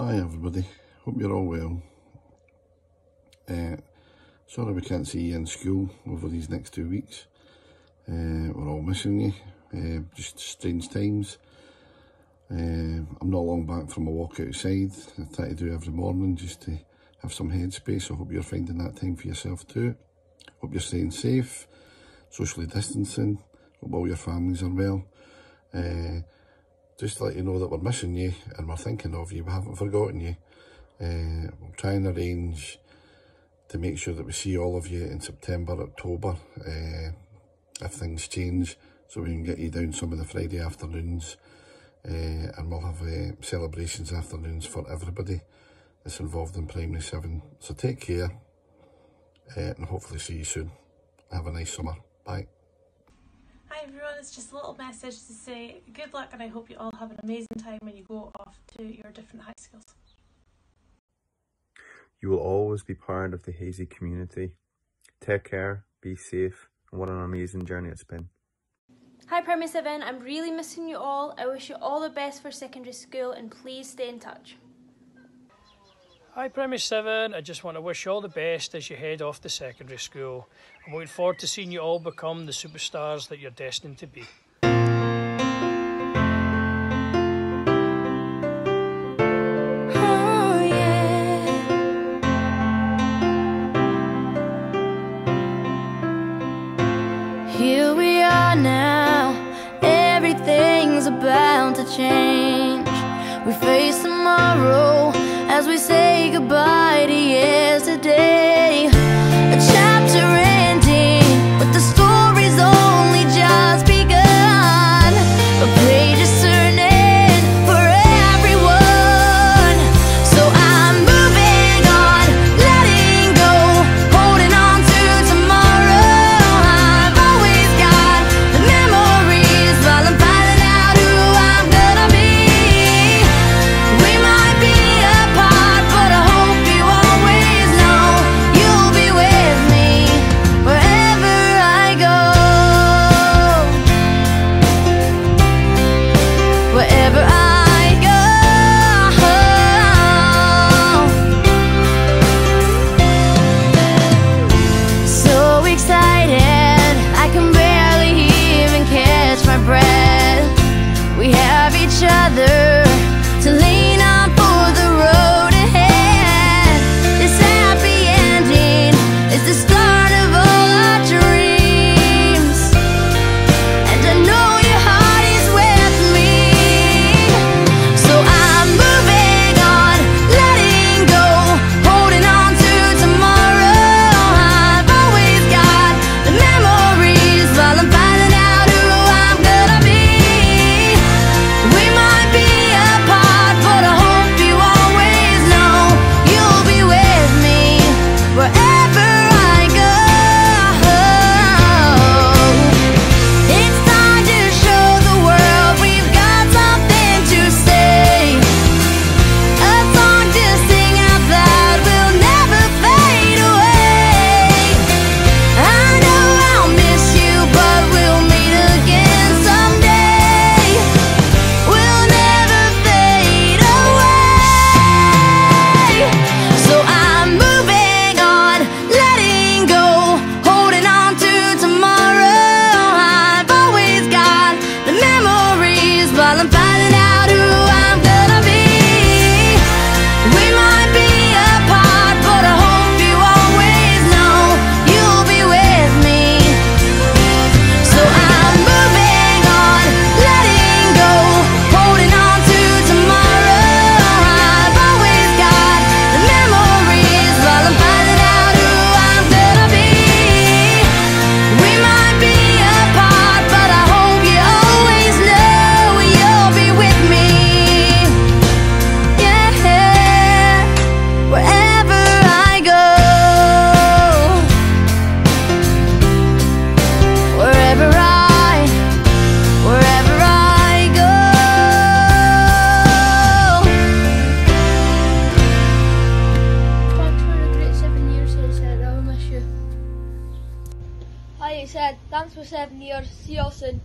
Hi everybody, hope you're all well. Uh, sorry we can't see you in school over these next two weeks. Uh, we're all missing you, uh, just strange times. Uh, I'm not long back from a walk outside, I try to do every morning just to have some headspace. I hope you're finding that time for yourself too. Hope you're staying safe, socially distancing, hope all your families are well. Just to let you know that we're missing you and we're thinking of you. We haven't forgotten you. Uh, we'll try and arrange to make sure that we see all of you in September, October, uh, if things change, so we can get you down some of the Friday afternoons. Uh, and we'll have uh, celebrations afternoons for everybody that's involved in Primary 7. So take care uh, and hopefully see you soon. Have a nice summer. Bye. Hi everyone, it's just a little message to say good luck and I hope you all have an amazing time when you go off to your different high schools. You will always be part of the Hayshead community. Take care, be safe, and what an amazing journey it's been. Hi Primary 7, I'm really missing you all. I wish you all the best for secondary school and please stay in touch. Hi Primary 7, I just want to wish you all the best as you head off to secondary school. I'm looking forward to seeing you all become the superstars that you're destined to be. Oh. Here we are now, everything's about to change. We face tomorrow as we say goodbye to yesterday. Said, thanks for seven years. See you soon.